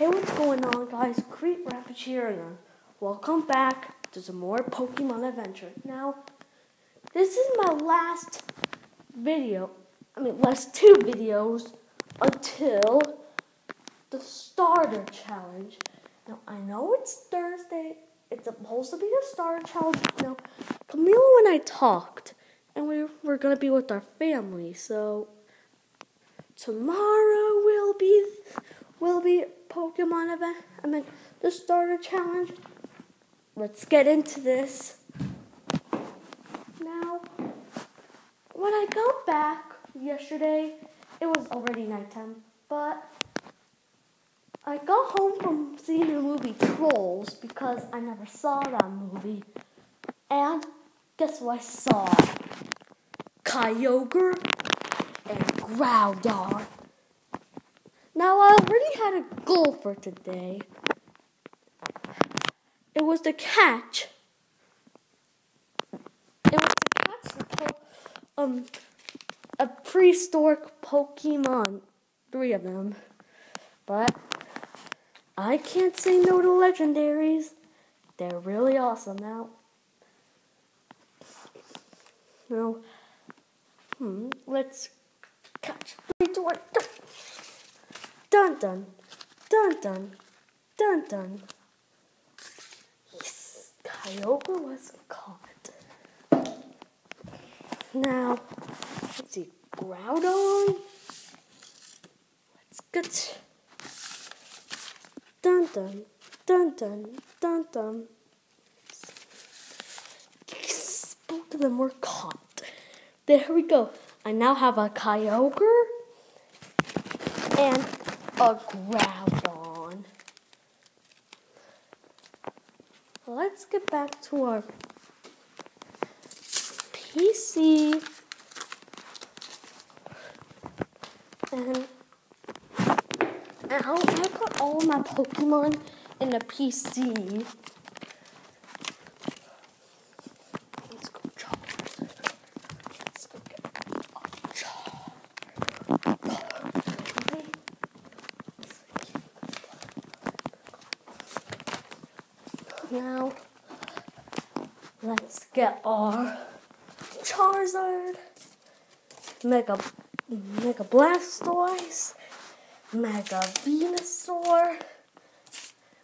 Hey, what's going on, guys? Creep Rapid here, and welcome back to some more Pokemon Adventure. Now, this is my last video. I mean, last two videos until the starter challenge. Now, I know it's Thursday. It's supposed to be a starter challenge. Now, Camilo and I talked, and we were gonna be with our family. So tomorrow will be will be Pokemon event. I mean, the starter challenge. Let's get into this. Now, when I got back yesterday, it was already nighttime, but I got home from seeing the movie Trolls because I never saw that movie. And guess what I saw? Kyogre and Groudon. Now, I already had a goal for today. It was to catch. It was to catch the po- um a prehistoric Pokemon, three of them. But I can't say no to legendaries. They're really awesome now. Now, hmm, let's catch three to one. Dun dun, dun dun, dun dun. Yes, Kyogre was caught. Now, let's see, Groudon. Let's get. Dun dun, dun dun, dun dun. Yes, both of them were caught. There we go. I now have a Kyogre and a Groudon. Let's get back to our PC. And now I put all my Pokemon in the PC. Let's go Charles. Let's go get Charles. Now, let's get our Charizard, Mega, Mega Blastoise, Mega Venusaur,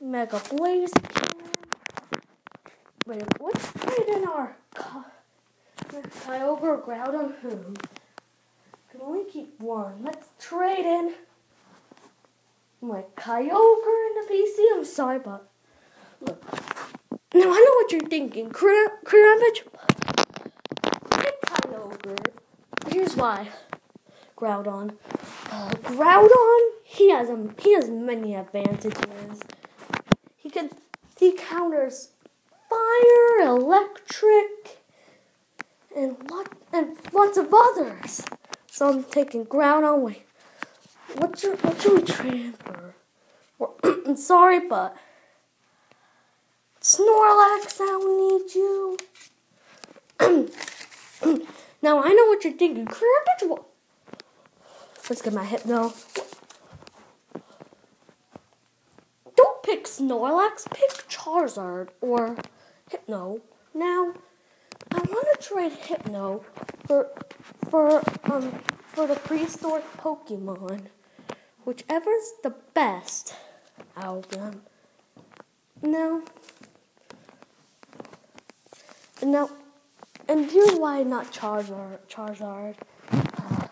Mega Blaziken. Wait, what's right in our Ky- Kyogre Groudon? Hmm. Can only keep one. Let's trade in my Kyogre in the PC. I'm sorry, but look. Now I know what you're thinking, Cra- Crabbage. Get Kyogre. Here's why. Groudon. Uh, Groudon. He has a he has many advantages. He can he counters fire, electric, and lot and lots of others. So I'm taking Groudon. Wait, what should what should we trade for? Or, I'm sorry, but Snorlax, I need you. now I know what you're thinking. Crabbage. What? Let's get my Hypno. Don't pick Snorlax, pick Charizard or Hypno. Now, I want to trade Hypno for for um for the prehistoric Pokemon, whichever's the best out of them. Now, now, and here's why not Charizard. Charizard. Uh,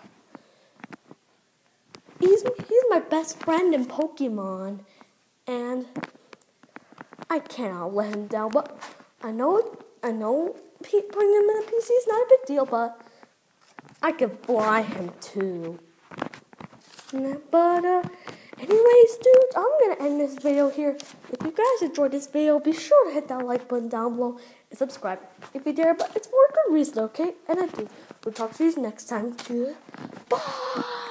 he's he's my best friend in Pokemon, and I cannot let him down. But I know I know putting him in a PC is not a big deal, but I can fly him too. But uh, anyways, dudes, I'm gonna end this video here. If you guys enjoyed this video, be sure to hit that like button down below and subscribe if you dare. But it's for a good reason, okay? And I do. We'll talk to you next time. Goodbye.